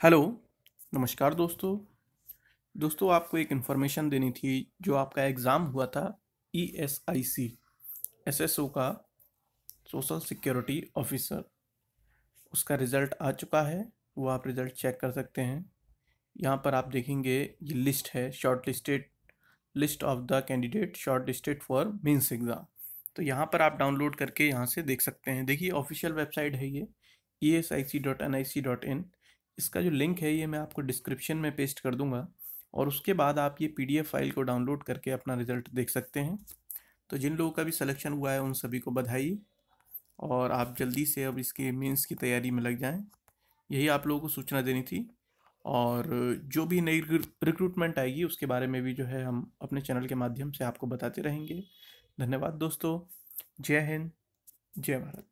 Hello, नमस्कार दोस्तों। दोस्तों, आपको एक इन्फॉर्मेशन देनी थी जो आपका एग्ज़ाम हुआ था E S I C S S O का सोशल सिक्योरिटी ऑफिसर उसका रिज़ल्ट आ चुका है, वो आप रिज़ल्ट चेक कर सकते हैं। यहाँ पर आप देखेंगे, ये लिस्ट है shortlisted list of the candidate shortlisted for mains exam तो यहाँ पर आप डाउनलोड करके यहाँ से देख सकते हैं। देखिए ऑफिशियल वेबसाइट है ये E S I C dot N I C dot in इसका जो लिंक है, ये मैं आपको डिस्क्रिप्शन में पेस्ट कर दूँगा और उसके बाद आप ये पीडीएफ फ़ाइल को डाउनलोड करके अपना रिज़ल्ट देख सकते हैं। तो जिन लोगों का भी सिलेक्शन हुआ है, उन सभी को बधाई और आप जल्दी से अब इसकी मीन्स की तैयारी में लग जाएँ। यही आप लोगों को सूचना देनी थी और जो भी नई रिक्रूटमेंट आएगी, उसके बारे में भी जो है हम अपने चैनल के माध्यम से आपको बताते रहेंगे। धन्यवाद दोस्तों। जय हिंद, जय भारत।